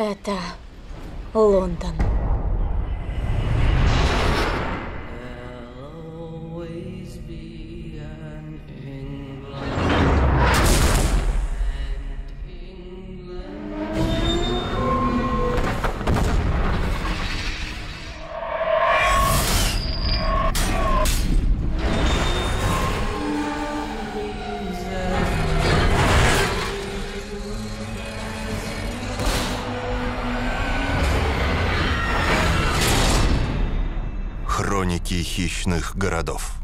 Это Лондон. Хроники хищных городов.